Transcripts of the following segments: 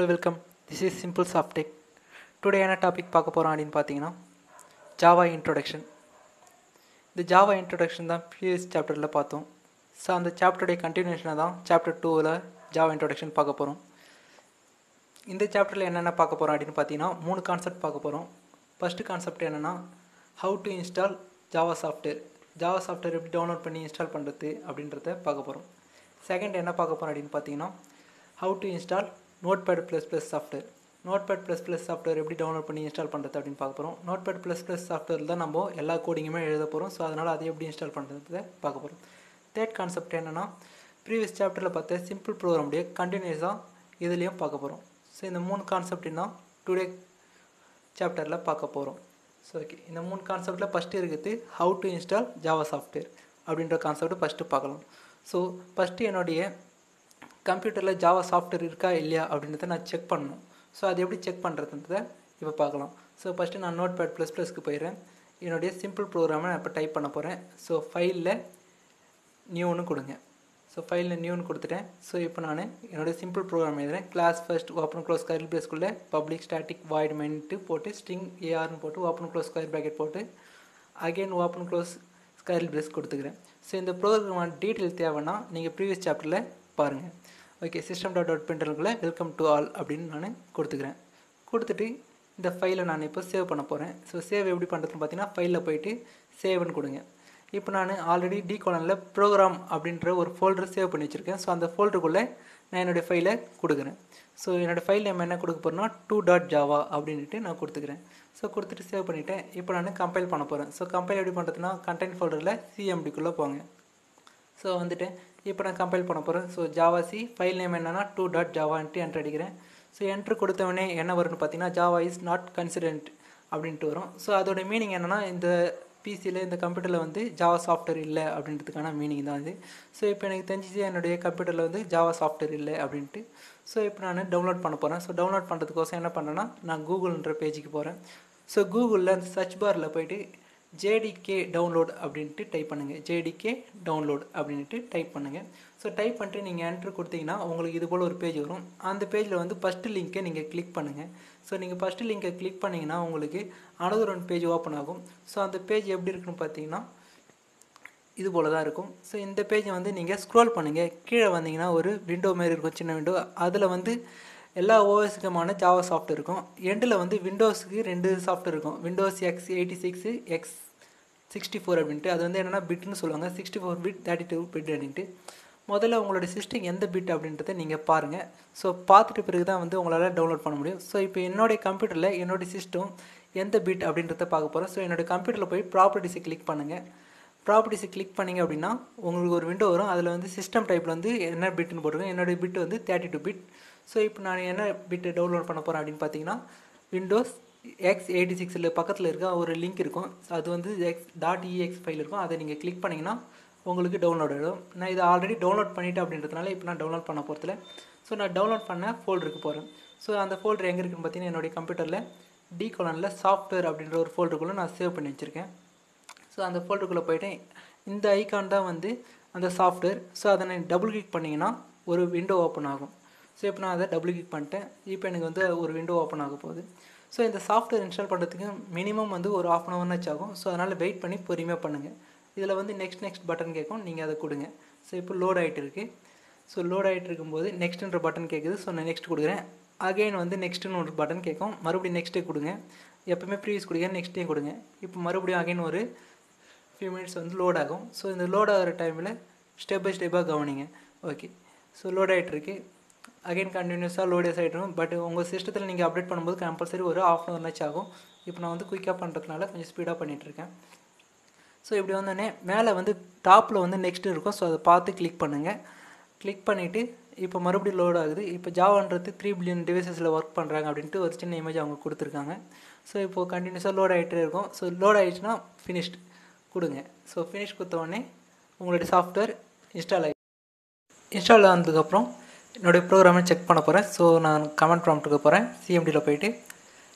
Hello welcome this is simple softech today என்ன topic பார்க்க போகிறோம் அப்படின்னு பார்த்தீங்கன்னா ஜாவா இன்ட்ரொடக்ஷன் இந்த ஜாவா இன்ட்ரொடக்ஷன் தான் ப்ரீவியஸ் சாப்டரில் பார்த்தோம். ஸோ அந்த சாப்டருடைய கண்டினியூஷனை தான் சாப்டர் டூவில் ஜாவா இன்ட்ரொடக்ஷன் பார்க்க போகிறோம் இந்த சாப்டரில் என்னென்ன பார்க்க போகிறோம் அப்படின்னு பார்த்தீங்கன்னா மூணு கான்செப்ட் பார்க்க போகிறோம் ஃபஸ்ட்டு கான்செப்ட் என்னென்னா how to install Java software Java software எப்படி டவுன்லோட் பண்ணி இன்ஸ்டால் பண்ணுறது அப்படின்றத பார்க்க போகிறோம் செகண்ட் என்ன பார்க்க போகிறோம் அப்படின்னு பார்த்தீங்கன்னா how to install notepad plus plus software notepad plus plus software எப்படி டவுன்லோட் பண்ணி இன்ஸ்டால் பண்ணுறது அப்படின்னு பார்க்க போகிறோம் note pad plus plus software தான் நம்ம எல்லா கோடிங்குமே எழுத போகிறோம் ஸோ அதனால் அதை எப்படி இன்ஸ்டால் பண்ணுறதை பார்க்க போகிறோம் தேர்ட் கான்செப்ட் என்னென்னா ப்ரீவியஸ் சாப்டரில் பார்த்த சிம்பிள் ப்ரோக்ராமுடைய கண்டினியூஸாக இதுலேயும் பார்க்க போகிறோம் ஸோ இந்த மூணு கான்செப்ட் தான் டுடே சாப்டரில் பார்க்க போகிறோம் ஸோ ஓகே இந்த மூணு கான்செப்டில் ஃபஸ்ட்டு இருக்குது how to install Java software அப்படின்ற கான்செப்ட் ஃபஸ்ட்டு பார்க்கலாம். ஸோ ஃபஸ்ட்டு என்னுடைய கம்ப்யூட்டரில் ஜாவா சாஃப்ட்வேர் இருக்கா இல்லையா அப்படின்றத நான் செக் பண்ணணும். ஸோ அது எப்படி செக் பண்ணுறதுன்றத இப்போ பார்க்கலாம். ஸோ ஃபஸ்ட்டு நான் நோட் பேட் ப்ளஸ் ப்ளஸ்க்கு போயிடுறேன். என்னுடைய சிம்பிள் ப்ரோக்ராமை நான் இப்போ டைப் பண்ண போகிறேன் ஸோ ஃபைலில் நியூன்னு கொடுங்க. ஸோ ஃபைலில் நியூன்னு கொடுத்துட்டேன். ஸோ இப்போ நான் என்னுடைய சிம்பிள் ப்ரோக்ராம் எழுதுறேன். Class first open close square பேஸ்க்குள்ளே public static void மென்ட்டு போட்டு ஸ்ட்ரிங் ஏஆர்னு போட்டு ஓப்பன் க்ளோஸ் ஸ்கொயர் ப்ராக்கெட் போட்டு again open close square brace கொடுத்துக்கிறேன். ஸோ இந்த ப்ரோக்ராம் டீட்டெயில் தேவைன்னா நீங்கள் ப்ரீவியஸ் சாப்டரில் பாருங்கள் ஓகே சிஸ்டம் டாட் டாட் பிரிண்டருக்குள்ளே வெல்கம் டு ஆல் அப்படின்னு நான் கொடுத்துக்கிறேன். கொடுத்துட்டு இந்த ஃபைலை நான் இப்போ சேவ் பண்ண போகிறேன் ஸோ சேவ் எப்படி பண்ணுறதுன்னு பார்த்தீங்கன்னா ஃபைலில் போயிட்டு சேவ்னு கொடுங்க. இப்போ நான் ஆல்ரெடி டி கோலனில் ப்ரோக்ராம் அப்படின்ற ஒரு ஃபோல்டர் சேவ் பண்ணி வச்சுருக்கேன். ஸோ அந்த ஃபோல்டருக்குள்ளே நான் என்னுடைய ஃபைலை கொடுக்குறேன். ஸோ என்னோடய ஃபைல் நம்ம என்ன கொடுக்க போகிறோம்னா டூ டாட் ஜாவா அப்படின்ட்டு நான் கொடுத்துக்கிறேன். ஸோ கொடுத்துட்டு சேவ் பண்ணிவிட்டேன் இப்போ நான் கம்பைல் பண்ண போகிறேன் ஸோ கம்பைல் எப்படி பண்ணுறதுனா கண்டென்ட் ஃபோல்டரில் சிஎம்டிக்குள்ளே போங்க. ஸோ வந்துட்டு இப்போ நான் கம்பைல் பண்ண போகிறேன் so Java C file name என்னென்னா டூ டாட் ஜாவான்ட்டு என்ட்ரு அடிக்கிறேன். ஸோ என்ட்ரு கொடுத்தவொடனே என்ன வரும்னு பார்த்தீங்கன்னா ஜாவா இஸ் நாட் கன்சிடென்ட் அப்படின்ட்டு வரும். ஸோ அதோட மீனிங் என்னென்னா இந்த பிசியில் இந்த கம்ப்யூட்டரில் வந்து ஜாவா சாஃப்ட்வேர் இல்லை அப்படின்றதுக்கான மீனிங் தான் அது ஸோ இப்போ எனக்கு தெரிஞ்சிச்சு என்னுடைய கம்ப்யூட்டரில் வந்து ஜாவா சாஃப்ட்வேர் இல்லை அப்படின்ட்டு. ஸோ இப்போ நான் டவுன்லோட் பண்ண போகிறேன் ஸோ டவுன்லோட் பண்ணுறதுக்கோசம் என்ன பண்ணுறேன்னா நான் கூகுள்ன்ற பேஜுக்கு போகிறேன் ஸோ கூகுளில் அந்த சர்ச் பாரில் போயிட்டு ஜேடிகே டவுன்லோட் அப்படின்ட்டு டைப் பண்ணுங்கள் ஜேடிகே டவுன்லோட் அப்படின்ட்டு டைப் பண்ணுங்கள் ஸோ டைப் பண்ணிட்டு நீங்கள் என்ட்ரு கொடுத்தீங்கன்னா உங்களுக்கு இது போல் ஒரு பேஜ் வரும். அந்த பேஜில் வந்து ஃபஸ்ட்டு லிங்க்கை நீங்கள் கிளிக் பண்ணுங்கள் ஸோ நீங்கள் ஃபஸ்ட்டு லிங்கை கிளிக் பண்ணிங்கன்னா உங்களுக்கு அனதர் ஒன் பேஜ் ஓப்பன் ஆகும். ஸோ அந்த பேஜ் எப்படி இருக்குன்னு பார்த்தீங்கன்னா இது போல் தான் இருக்கும். ஸோ இந்த பேஜை வந்து நீங்கள் ஸ்க்ரோல் பண்ணுங்கள் கீழே வந்தீங்கன்னா ஒரு விண்டோ மாரி இருக்கும் சின்ன விண்டோ அதில் வந்து எல்லா ஓஎஸ்க்குமான ஜாவா சாஃப்ட் இருக்கும். எண்டில் வந்து விண்டோஸுக்கு ரெண்டு சாஃப்ட் இருக்கும். Windows X eighty six X sixty four அப்படின்ட்டு. அது வந்து என்னென்னா பிட்னு சொல்லுவாங்க. Sixty four bit thirty two bit அப்படின்ட்டு. முதல்ல உங்களோட சிஸ்டம் எந்த பிட் அப்படின்றத நீங்கள் பாருங்கள் ஸோ பார்த்துட்டு பிறகு தான் வந்து உங்களால் டவுன்லோட் பண்ண முடியும். ஸோ இப்போ என்னுடைய கம்ப்யூட்டரில் என்னுடைய சிஸ்டம் எந்த பிட் அப்படின்றத பார்க்க போகிறோம் ஸோ என்னோடய கம்ப்யூட்டரில் போய் ப்ராப்பர்ட்டிஸை கிளிக் பண்ணுங்கள் ப்ராப்பர்ட்டிஸை கிளிக் பண்ணிங்க அப்படின்னா உங்களுக்கு ஒரு விண்டோ வரும். அதில் வந்து சிஸ்டம் டைப்பில் வந்து என்ன பிட்னு போட்டிருக்கேன் என்னுடைய பிட் வந்து தேர்ட்டி டூ பிட் ஸோ இப்போ நான் என்ன பிட்டு டவுன்லோட் பண்ண போகிறேன் அப்படின்னு பார்த்தீங்கன்னா விண்டோஸ் எக்ஸ் எயிட்டி சிக்ஸில் பக்கத்தில் இருக்க ஒரு லிங்க் இருக்கும். அது வந்து எக்ஸ் டாட் இஎக்ஸ் ஃபைல் இருக்கும். அதை நீங்கள் கிளிக் பண்ணிங்கன்னா உங்களுக்கு டவுன்லோட் ஆகிடும் நான் இதை ஆல்ரெடி டவுன்லோட் பண்ணிவிட்டேன் அப்படின்றதுனால இப்போ நான் டவுன்லோட் பண்ண போகிறதுல ஸோ நான் டவுன்லோட் பண்ண ஃபோல்டருக்கு போகிறேன் ஸோ அந்த ஃபோல்டர் எங்கே இருக்குன்னு பார்த்தீங்கன்னா என்னுடைய கம்ப்யூட்டரில் டி கொலனில் சாஃப்ட்வேர் அப்படின்ற ஒரு ஃபோல்டருக்குள்ளே நான் சேவ் பண்ணி வச்சுருக்கேன். ஸோ அந்த ஃபோல்டருக்குள்ளே போயிட்டேன் இந்த ஐக்கான் தான் வந்து அந்த சாஃப்ட்வேர் ஸோ அதை நான் டபுள் கிளிக் பண்ணிங்கன்னா ஒரு விண்டோ ஓப்பன் ஆகும். ஸோ இப்போ நான் அதை டபுள் கிளிக் பண்ணிட்டேன். இப்போ எனக்கு வந்து ஒரு விண்டோ ஓப்பன் ஆக போகுது. ஸோ இந்த சாஃப்ட்வேர் இன்ஸ்டால் பண்ணுறதுக்கு மினிமம் வந்து ஒரு ஆஃப் அன் ஹவர்னாச்சும் ஆகும் ஸோ அதனால் வெயிட் பண்ணி பொறுமையாக பண்ணுங்கள் இதில் வந்து நெக்ஸ்ட் நெக்ஸ்ட் பட்டன் கேட்கும். நீங்கள் அதை கொடுங்க. ஸோ இப்போ லோட் ஆகிட்டு இருக்குது ஸோ லோட் ஆகிட்டு இருக்கும்போது நெக்ஸ்ட்டுன்ற பட்டன் கேட்குது. ஸோ நான் நெக்ஸ்ட் கொடுக்குறேன். அகைன் வந்து நெக்ஸ்ட்டுன்னு ஒரு பட்டன் கேட்கும். மறுபடியும் நெக்ஸ்ட்டே கொடுங்க. எப்போவுமே ப்ரீவியஸ் கொடுங்க நெக்ஸ்ட்டே கொடுங்க. இப்போ மறுபடியும் அகைன் ஒரு ஃபியூ மினிட்ஸ் வந்து லோட் ஆகும். ஸோ இந்த லோட் ஆகிற டைமில் ஸ்டெப் பை ஸ்டெப்பாக கவனிங்க. ஓகே ஸோ லோட் ஆகிட்டுருக்கு அகைன் கண்டினியூஸாக லோடேஸ் ஆகிடும் பட் உங்கள் சிஸ்டத்தில் நீங்கள் அப்டேட் பண்ணும்போது கம்பல்சரி ஒரு ஆஃப் அன் ஹவர் ஆகும். இப்போ நான் வந்து குயிக்காக பண்ணுறதுனால கொஞ்சம் ஸ்பீடாக பண்ணிகிட்ருக்கேன் ஸோ இப்படி வந்தோடனே மேலே வந்து டாப்பில் வந்து நெக்ஸ்ட் இருக்கும். ஸோ அதை பார்த்து கிளிக் பண்ணுங்கள் கிளிக் பண்ணிவிட்டு இப்போ மறுபடியும் லோட் ஆகுது. இப்போ ஜாவான்றது த்ரீ பில்லியன் டிவைசஸில் ஒர்க் பண்ணுறாங்க அப்படின்ட்டு ஒரு சின்ன இமேஜ் அவங்க கொடுத்துருக்காங்க. ஸோ இப்போது கண்டினியூஸாக லோட் ஆகிட்டே இருக்கும். ஸோ லோட் ஆகிடுச்சுன்னா ஃபினிஷ்ட் கொடுங்க. ஸோ ஃபினிஷ் கொடுத்தோடனே உங்களுடைய சாஃப்ட்வேர் இன்ஸ்டால் ஆகி இன்ஸ்டால் ஆனதுக்கப்புறம் என்னுடைய ப்ரோக்ராமை செக் பண்ண போகிறேன் ஸோ நான் கமெண்ட் ப்ராம்ப்ட்டுக்கு போகிறேன் சிஎம்டியில் போயிட்டு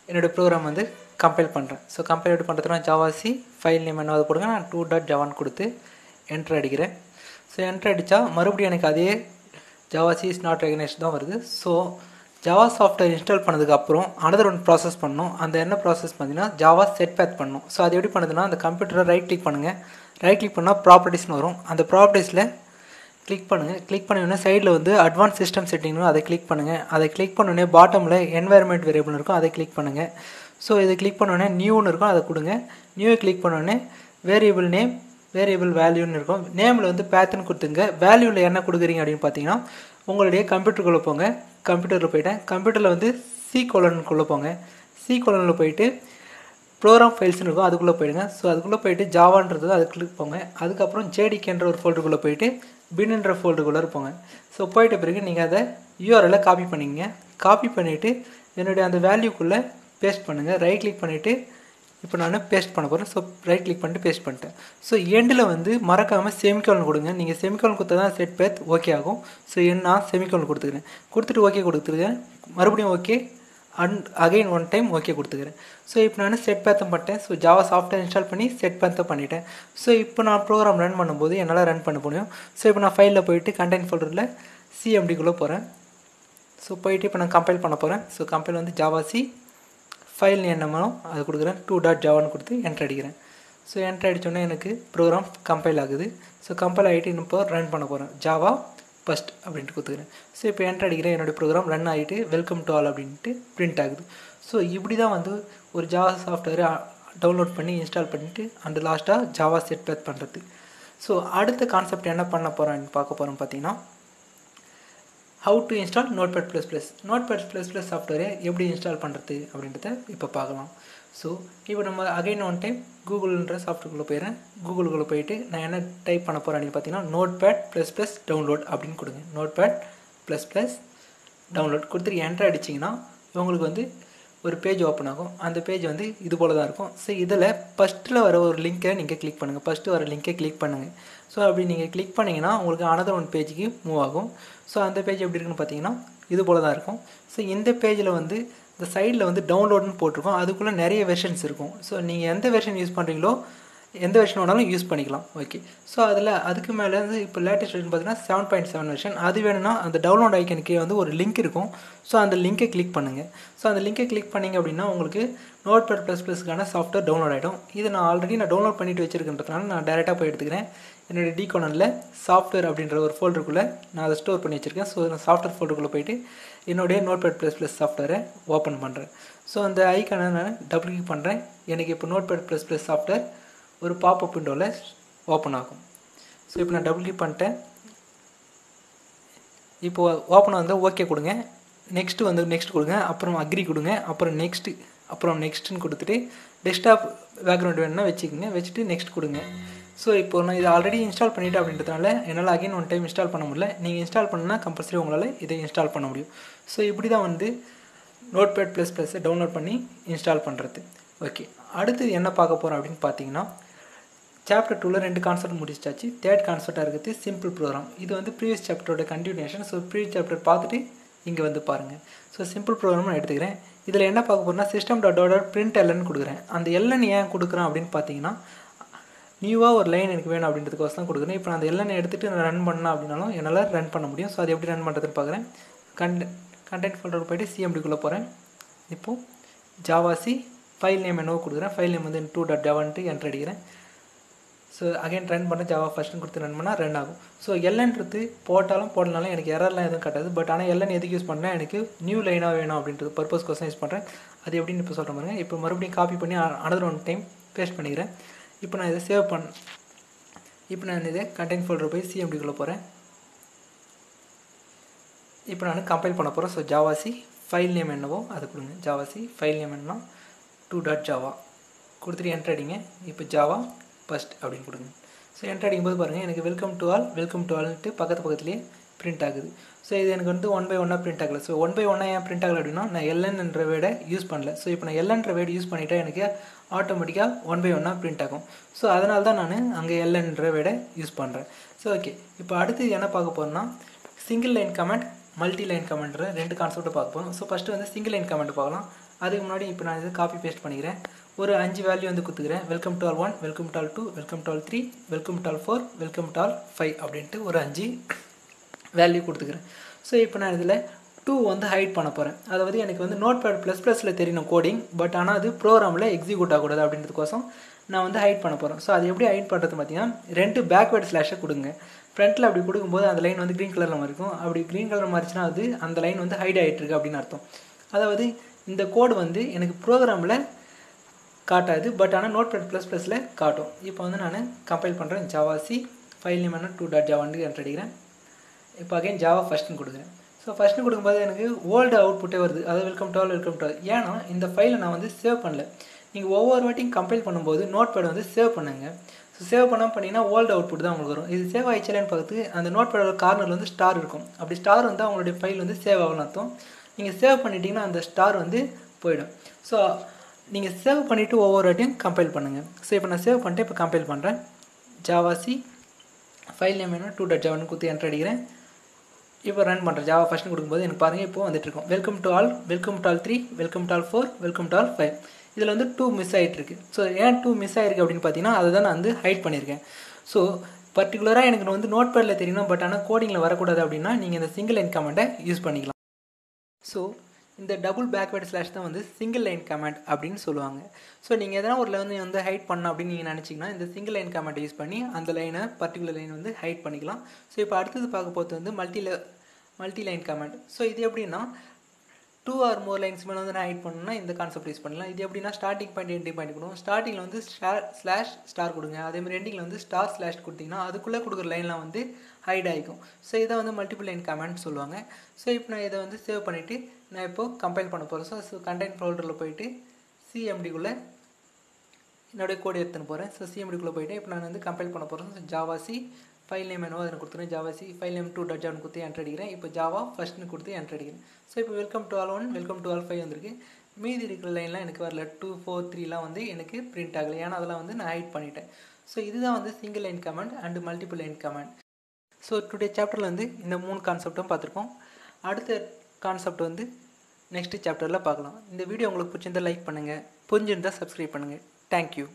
என்னுடைய ப்ரோக்ராம் வந்து கம்பைல் பண்ணுறேன் ஸோ கம்பைல் எப்படி பண்ணுறதுனா ஜாவாசி ஃபைல் நேம் என்ன கொடுங்க நான் டூ டாட் ஜவான் கொடுத்து என்ட்ரு அடிக்கிறேன். ஸோ என்ட்ரு அடித்தா மறுபடியும் எனக்கு அதே ஜாவாசி இஸ் நாட் ரெகனைஸ்ட் தான் வருது. ஸோ ஜாவா சாஃப்ட்வேர் இன்ஸ்டால் பண்ணதுக்கப்புறம் அனதர் ஒன் ப்ராசஸ் பண்ணணும். அந்த என்ன ப்ராசஸ் பார்த்தீங்கன்னா ஜாவா செட் பேத் பண்ணணும். ஸோ அது எப்படி பண்ணுதுன்னா அந்த கம்ப்யூட்டரை ரைட் கிளிக் பண்ணுங்கள் ரைட் கிளிக் பண்ணால் ப்ராப்பர்ட்டிஸ்னு வரும். அந்த ப்ராப்பர்ட்டிஸில் கிளிக் பண்ணுங்கள் கிளிக் பண்ண சைடில் வந்து அட்வான்ஸ் சிஸ்டம் செட்டிங்னு அதை கிளிக் பண்ணுங்கள் அதை கிளிக் பண்ணோடனே பாட்டமில் என்வாயர்மெண்ட் வேரியபிள் இருக்கும். அதை கிளிக் பண்ணுங்கள் ஸோ இதை கிளிக் பண்ணோடனே நியூன்னு இருக்கும். அதை கொடுங்க. நியூவை கிளிக் பண்ணோடனே வேரியபிள் நேம் வேரியபிள் வேல்யூன்னு இருக்கும். நேமில் வந்து பேத்துன்னு கொடுத்துங்க. வேல்யூவில் என்ன கொடுக்குறீங்க அப்படின்னு பார்த்தீங்கன்னா உங்களுடைய கம்ப்யூட்டருக்குள்ளே போங்க. கம்ப்யூட்டரில் போயிட்டேன். கம்ப்யூட்டரில் வந்து சி கொலனுக்குள்ளே போங்க. சி கொலனில் போயிட்டு ப்ரோக்ராம் ஃபைல்ஸ்னு இருக்கும். அதுக்குள்ளே போயிடுங்க. ஸோ அதுக்குள்ளே போயிட்டு ஜாவான்றது அதுக்குள்ளே போங்க. அதுக்கப்புறம் ஜேடிக்கேன்ற ஒரு ஃபோல்டருக்குள்ளே போயிட்டு பின்ன்ற ஃபோல்டருக்குள்ளே போங்க ஸோ போயிட்ட பிறகு நீங்கள் அதை யூஆர்எல்ல காப்பி பண்ணிக்கங்க. காப்பி பண்ணிவிட்டு என்னுடைய அந்த வேல்யூக்குள்ளே பேஸ்ட் பண்ணுங்கள் ரைட் கிளிக் பண்ணிவிட்டு இப்போ நான் பேஸ்ட் பண்ண போகிறேன் ஸோ ரைட் கிளிக் பண்ணிட்டு பேஸ்ட் பண்ணிட்டேன். ஸோ எண்டில் வந்து மறக்காமல் செமிக்கோலன் கொடுங்க. நீங்கள் செமிக்கோலன் கொடுத்தா தான் செட் பேத் ஓகே ஆகும். ஸோ என்ன செமிக்கோலன் கொடுத்துக்கிறேன். கொடுத்துட்டு ஓகே கொடுத்துருக்கேன் மறுபடியும் okay and again one time okay கொடுத்துக்கிறேன். ஸோ இப்போ நான் செட் பேத்தம் பண்ணிட்டேன்? ஸோ ஜாவா சாஃப்ட்வேர் இன்ஸ்டால் பண்ணி செட் பேத்தம் பண்ணிட்டேன். ஸோ இப்போ நான் ப்ரோக்ராம் ரன் பண்ணும்போது என்னால் ரன் பண்ண முடியும்? ஸோ இப்போ நான் ஃபைலில் போயிட்டு கண்டென்ட் ஃபோல்டரில் சிஎம்டிக்குள்ளே போகிறேன் ஸோ போயிட்டு இப்போ நான் கம்பைல் பண்ண போகிறேன் ஸோ கம்பைல் வந்து ஜாவா சி ஃபைல் என்னமோ அது கொடுக்குறேன். டூ டாட் ஜாவான்னு கொடுத்து என்ட்ரு அடிக்கிறேன். ஸோ என்ட்ரு அடித்தோடனே எனக்கு ப்ரோக்ராம் கம்பைல் ஆகுது. ஸோ கம்பைல் ஆகிட்டு இப்போ ரன் பண்ண போகிறேன் ஜாவா ஃபஸ்ட் அப்படின்ட்டு கொடுத்துக்கிறேன். ஸோ இப்போ என்ட்ரு அடிக்கிறேன். என்னோடய ப்ரோக்ராம் ரன் ஆகிட்டு வெல்கம் டு ஆல் அப்படின்ட்டு பிரிண்ட் ஆகுது. ஸோ இப்படி தான் வந்து ஒரு ஜாவா சாஃப்ட்வேரை டவுன்லோட் பண்ணி இன்ஸ்டால் பண்ணிவிட்டு அண்ட் லாஸ்ட்டாக ஜாவா செட் பேத் பண்ணுறது ஸோ அடுத்த கான்செப்ட் என்ன பண்ண போகிறேன்னு பார்க்க போகிறோம் பார்த்தீங்கன்னா how to install notepad plus plus notepad plus plus சாஃப்ட்வேரை எப்படி இன்ஸ்டால் பண்ணுறது அப்படின்றத இப்போ பார்க்கலாம். ஸோ இப்போ நம்ம அகைன் ஒன் டைம் கூகுள்ன்ற சாஃப்ட்வேர்க்குள்ளே போயிடுறேன். கூகுளுக்குள்ளே போயிட்டு நான் என்ன டைப் பண்ண போகிறேன் அப்படின்னு பார்த்தீங்கன்னா note pad plus plus download அப்படின்னு கொடுங்க. Note pad plus plus download கொடுத்துட்டு என்ட்ரு அடிச்சிங்கன்னா உங்களுக்கு வந்து ஒரு பேஜ் ஓப்பன் ஆகும். அந்த பேஜ் வந்து இது போல் தான் இருக்கும். ஸோ இதில் ஃபஸ்ட்டில் வர ஒரு லிங்க்கை நீங்கள் கிளிக் பண்ணுங்கள் ஃபஸ்ட்டு வர லிங்க்கை கிளிக் பண்ணுங்கள் ஸோ அப்படி நீங்கள் கிளிக் பண்ணிங்கன்னா உங்களுக்கு அனதர் ஒன் பேஜுக்கு மூவ் ஆகும். ஸோ அந்த பேஜ் எப்படி இருக்குன்னு பார்த்தீங்கன்னா இது போல் தான் இருக்கும். ஸோ இந்த பேஜில் வந்து இந்த சைடில் வந்து டவுன்லோடுன்னு போட்டிருக்கோம். அதுக்குள்ளே நிறைய வெர்ஷன்ஸ் இருக்கும். ஸோ நீங்கள் எந்த வெர்ஷன் யூஸ் பண்ணுறீங்களோ எந்த வெர்ஷன் வேணாலும் யூஸ் பண்ணிக்கலாம். ஓகே ஸோ அதில் அதுக்கு மேலே வந்து இப்போ லேட்டஸ்ட் வெர்ஷன் பார்த்தீங்கன்னா செவன் பாயிண்ட் செவன் வெர்ஷன் அது வேணும்னா அந்த டவுன்லோட் ஐக்கனுக்கே வந்து ஒரு லிங்க் இருக்கும். ஸோ அந்த லிங்கை கிளிக் பண்ணுங்கள் ஸோ அந்த லிங்கை கிளிக் பண்ணிங்க அப்படின்னா உங்களுக்கு நோட் பேட் ப்ளஸ் ப்ளஸ்க்கான சாஃப்ட்வேர் டவுன்லோட் ஆகிடும் இது நான் ஆல்ரெடி நான் டவுன்லோட் பண்ணிட்டு வச்சிருக்கின்றதுனால நான் டேரெக்டாக போய் எடுத்துக்கிறேன். என்னுடைய டிகோனனில் சாஃப்ட்வேர் அப்படின்ற ஒரு ஃபோல்டருக்குள்ளே நான் அதை ஸ்டோர் பண்ணி வச்சுருக்கேன். ஸோ நான் சாஃப்ட்வேர் ஃபோல்டருக்குள்ளே போயிட்டு என்னுடைய நோட் பேட் ப்ளஸ் ப்ளஸ் சாஃப்ட்வேரை ஓப்பன் பண்ணுறேன் ஸோ அந்த ஐக்கானை நான் டபுள் கிளிக் பண்ணுறேன் எனக்கு இப்போ note pad plus plus software ஒரு பாப்அப் விண்டோவில் ஓப்பன் ஆகும். ஸோ இப்போ நான் டபுள் கிளிக் பண்ணிட்டேன். இப்போது ஓப்பன் வந்து ஓகே கொடுங்க. நெக்ஸ்ட்டு வந்து நெக்ஸ்ட் கொடுங்க. அப்புறம் அக்ரி கொடுங்க. அப்புறம் நெக்ஸ்ட்டு அப்புறம் நெக்ஸ்ட்டுன்னு கொடுத்துட்டு டெஸ்க்டாப் பேக்ரவுண்ட் வேணும்னா வச்சுக்கோங்க. வச்சுட்டு நெக்ஸ்ட் கொடுங்க. ஸோ இப்போ நான் இதை ஆல்ரெடி இன்ஸ்டால் பண்ணிட்டேன் அப்படின்றதுனால என்னால் அகைன் ஒன் டைம் இன்ஸ்டால் பண்ண முடியல. நீங்கள் இன்ஸ்டால் பண்ணால் கம்பல்சரி உங்களால் இதை இன்ஸ்டால் பண்ண முடியும். ஸோ இப்படி தான் வந்து நோட் பேட் ப்ளஸ் ப்ளஸ்ஸை டவுன்லோட் பண்ணி இன்ஸ்டால் பண்ணுறது ஓகே அடுத்து என்ன பார்க்க போகிறோம் அப்படின்னு பார்த்தீங்கன்னா சாப்டர் டூவில் ரெண்டு கான்செப்ட் முடிச்சிட்டாச்சு தேர்ட் கான்செப்டாக இருக்குது சிம்பிள் ப்ரோக்ராம் இது வந்து ப்ரீவியஸ் சாப்டரோட கண்டினியூஷன் ஸோ ப்ரீவியஸ் சாப்டர் பார்த்துட்டு இங்கே வந்து பாருங்கள் ஸோ சிம்பிள் ப்ரோக்ராம் நான் எடுத்துக்கிறேன். இதில் என்ன பார்க்க போகிறேன்னா system dot dot print LN கொடுக்குறேன். அந்த எல்என் ஏன் கொடுக்குறேன் அப்படின்னு பார்த்தீங்கன்னா நியூவாக ஒரு லைன் எனக்கு வேணும் அப்படின்றதுக்கோசம் தான் கொடுக்குறேன். இப்போ அந்த எல்லாம் எடுத்துகிட்டு நான் ரன் பண்ணேன் அப்படின்னாலும் என்னால் ரன் பண்ண முடியும். ஸோ அது எப்படி ரன் பண்ணுறதுன்னு பார்க்குறேன் கண்ட கண்டென்ட் ஃபோல்டர் போய்ட்டு சிஎம்டிக்குள்ளே போகிறேன் இப்போது ஜாவாசி ஃபைல் நேம் என்னவோ கொடுக்குறேன். ஃபைல் நேம் வந்து டூ டாட் ஜாவான்ட்டு என்ட்ரு அடிக்கிறேன். ஸோ அகைன் ரன் பண்ண ஜாவா ஃபஸ்ட்டுன்னு கொடுத்து ரன் பண்ணால் ரன் ஆகும். ஸோ எல்லன்றது போட்டாலும் போடலனாலும் எனக்கு எரர்லாம் எதுவும் கட்டாது. பட் ஆனால் எல்லன் எதுக்கு யூஸ் பண்ணால் எனக்கு நியூ லைனாக வேணும் அப்படின்றது பர்பஸ்க்கு கோசம் யூஸ் பண்ணுறேன் அது எப்படின்னு இப்போ சொல்கிற மாதிரி இப்போ மறுபடியும் காப்பி பண்ணி அனதர் ஒன் டைம் பேஸ்ட் பண்ணிக்கிறேன். இப்போ நான் இதை சேவ் பண்ண இப்போ நான் இதை கண்டென்ட் ஃபோல்டர் போய் சிஎம்டிக்குள்ளே போகிறேன் இப்போ நான் கம்பைல் பண்ண போகிறேன் ஸோ ஜாவாசி ஃபைல் நேம் என்னவோ அது கொடுங்க. ஜாவாசி ஃபைல் நேம் என்ன டூ டாட் ஜாவா கொடுத்துட்டு என்ட்ரடிங்க இப்போ ஜாவா ஃபஸ்ட் அப்படின்னு கொடுங்க. ஸோ என்ட்ரு அடிக்கும்போது பாருங்கள் எனக்கு welcome to all welcome to ஆல்ன்ட்டு பக்கத்து பக்கத்துலேயே பிரிண்ட் ஆகுது. ஸோ இது எனக்கு வந்து ஒன் பை ஒன்னாக பிரிண்ட் ஆகலை. ஸோ ஒன் பை ஒன்னாக ஏன் பிரிண்ட் ஆகலை அப்படின்னா நான் எல்என்ன்ற வேர்டை யூஸ் பண்ணல. ஸோ இப்போ நான் எல்என்ற வேர்டு யூஸ் பண்ணிட்டால் எனக்கு ஆட்டோமேட்டிக்காக ஒன் பை ஒன்னாக பிரிண்ட் ஆகும். ஸோ அதனால தான் நான் அங்கே எல்என்ற வேர்டை யூஸ் பண்ணுறேன் ஸோ ஓகே இப்போ அடுத்து என்ன பார்க்க போகிறோம்னா single line comment multi line கமெண்ட்ற ரெண்டு கான்செப்ட்டை பார்க்க போகிறோம் ஸோ ஃபஸ்ட்டு வந்து சிங்கிள் லைன் கமெண்ட் பார்க்கலாம். அதுக்கு முன்னாடி இப்போ நான் இது காப்பி பேஸ்ட் பண்ணிக்கிறேன். ஒரு அஞ்சு வேல்யூ வந்து கொடுத்துக்கிறேன் welcome to all one welcome to all two welcome to all three welcome to all four welcome to all five அப்படின்ட்டு ஒரு அஞ்சு வேல்யூ கொடுத்துக்கிறேன். ஸோ இப்போ நான் இதில் டூ வந்து ஹைட் பண்ண போகிறேன் அதாவது எனக்கு வந்து நோட் பேட் ப்ளஸ் ப்ளஸில் தெரியணும் கோடிங் பட் ஆனால் அது ப்ரோக்ராமில் எக்ஸிக்யூட் ஆகக்கூடாது அப்படின்றதுக்கோசம் நான் வந்து ஹைட் பண்ண போகிறேன் ஸோ அது எப்படி ஹைட் பண்ணுறது பார்த்தீங்கன்னா ரெண்டு பேக்வேர்ட் ஸ்லாஷை கொடுங்க. ஃப்ரண்ட்டில் அப்படி கொடுக்கும்போது அந்த லைன் வந்து க்ரீன் கலரில் இருக்கும் அப்படி க்ரீன் கலர் மாறிச்சுன்னா அது அந்த லைன் வந்து ஹைட் ஆகிட்டு இருக்கு அப்படின்னு அர்த்தம். அதாவது இந்த கோடு வந்து எனக்கு ப்ரோக்ராமில் காட்டாது பட் ஆனால் நோட் பேட் ப்ளஸ் ப்ளஸில் காட்டும். இப்போ வந்து நான் கம்பைல் பண்ணுறேன் ஜவாசி ஃபைல் நேம் என்ன? டூ டாட் ஜவான்னு என்ட்ரு அடிக்கிறேன். இப்போ அகைன் ஜாவா ஃபஸ்ட்டுன்னு கொடுக்குறேன். ஸோ ஃபஸ்ட்டு கொடுக்கும்போது எனக்கு ஓல்டு அவுட்புட்டே வருது. அதாவது வெல்கம் டுவெல் வெல்கம் டுவெல் ஏன்னா இந்த ஃபைலை நான் வந்து சேவ் பண்ணல. நீங்கள் ஒவ்வொரு வாட்டியும் கம்பைல் பண்ணும்போது நோட் பேட் வந்து சேவ் பண்ணுங்க. ஸோ சேவ் பண்ணால் பண்ணிங்கன்னா ஓல்டு அவுட்புட் தான் உங்களுக்கு வரும். இது சேவ் ஆயிடுச்சலன்னு பார்த்து அந்த நோட் பேடோட கார்னரில் வந்து ஸ்டார் இருக்கும். அப்படி ஸ்டார் வந்து அவங்களுடைய ஃபைல் வந்து சேவ் ஆகணும் அர்த்தம். நீங்கள் சேவ் பண்ணிட்டீங்கன்னா அந்த ஸ்டார் வந்து போயிடும். ஸோ நீங்கள் சேவ் பண்ணிவிட்டு ஒவ்வொரு வாட்டியும் கம்பைல் பண்ணுங்கள் ஸோ இப்போ நான் சேவ் பண்ணிட்டு இப்போ கம்பைல் பண்ணுறேன் ஜாவாசி ஃபைல் நேம் என்ன டூ டாட் ஜாவான்னு குத்தி என்ட்ரு அடிக்கிறேன். இப்போ ரன் பண்ணுற ஜாவா ஃபஸ்ட்டு கொடுக்கும்போது எனக்கு பாருங்கள் இப்போ வந்துட்டுருக்கோம். Welcome to all welcome to all three welcome to all four welcome to all five இதில் வந்து டூ மிஸ் ஆகிட்டுருக்கு ஸோ ஏன் டூ மிஸ் ஆகிருக்கு அப்படின்னு பார்த்தீங்கன்னா அதை தான் நான் வந்து ஹைட் பண்ணியிருக்கேன். ஸோ பர்டிகுலராக எனக்கு வந்து நோட் பேடில் தெரியணும் பட் ஆனால் கோடிங்கில் வரக்கூடாது அப்படின்னா நீங்கள் இந்த சிங்கிள் இன்கமெண்ட்டை யூஸ் பண்ணிக்கலாம். ஸோ இந்த டபுள் பேக்வேர்ட் ஸ்லாஷ் தான் வந்து சிங்கிள் லைன் கமெண்ட் அப்படின்னு சொல்லுவாங்க. ஸோ நீங்கள் எதனா ஒரு லைன் வந்து ஹைட் பண்ணணும் அப்படின்னு நீங்கள் நினச்சிங்கன்னா இந்த சிங்கிள் லைன் கமெண்ட் யூஸ் பண்ணி அந்த லைனை பர்டிகுலர் லைன் வந்து ஹைட் பண்ணிக்கலாம். ஸோ இப்போ அடுத்தது பார்க்க போகிறது வந்து multi multi line comment so இது எப்படின்னா டூ ஆர் மோர் லைன்ஸ் மேலே வந்து நான் ஹைட் பண்ணணும்னா இந்த கான்செப்ட் யூஸ் பண்ணலாம். இது எப்படின்னா ஸ்டார்டிங் பாயிண்ட் எண்டிங் பாயிண்ட் கொடுக்கும் ஸ்டார்டிங்கில் வந்து ஸ்டார் ஸ்லாஷ் ஸ்டார் கொடுங்க. அதேமாதிரி எண்டிங்கில் வந்து ஸ்டார் ஸ்லாஷ் கொடுத்தீங்கன்னா அதுக்குள்ளே கொடுக்குற லைன்லாம் வந்து ஹைட் ஆகிக்கும். ஸோ இதை வந்து மல்டிபிள் லைன் கமெண்ட் சொல்லுவாங்க. ஸோ இப்போ நான் இதை வந்து சேவ் பண்ணிவிட்டு நான் இப்போது கம்பைல் பண்ண போகிறேன் ஸோ ஸோ கண்டென்ட் ஃபோல்டரில் போயிட்டு சிஎம்டிக்குள்ளே என்னுடைய கோடு எடுத்துன்னு போகிறேன் ஸோ சிஎம்டிக்குள்ளே போயிட்டு இப்போ நான் வந்து கம்பைல் பண்ண போகிறேன் ஸோ ஜாவாசி ஃபைல் நேம் என்னவோ அதை கொடுத்துருவேன் javac file name two dot Javan கொடுத்து என்ட்ரு அடிக்கிறேன். இப்போ ஜாவா ஃபஸ்ட்னு கொடுத்து என்ட்ரு அடிக்கிறேன். ஸோ இப்போ welcome to one welcome twelve five வந்திருக்கு. மீதி இருக்கிற லைன்லாம் எனக்கு வரல. டூ ஃபோர் த்ரீலாம் வந்து எனக்கு பிரிண்ட் ஆகலை. ஏன்னா அதெல்லாம் வந்து நான் ஹைட் பண்ணிட்டேன். ஸோ இதுதான் வந்து single line comment and multiple line comment so today சாப்டரில் வந்து இந்த மூணு கான்செப்ட்டும் பார்த்துருக்கோம். அடுத்த கான்செப்ட் வந்து நெக்ஸ்ட் சாப்டரில் பார்க்கலாம். இந்த வீடியோ உங்களுக்கு பிடிச்சிருந்தால் லைக் பண்ணுங்கள் புரிஞ்சிருந்தால் சப்ஸ்கிரைப் பண்ணுங்கள் தேங்க்யூ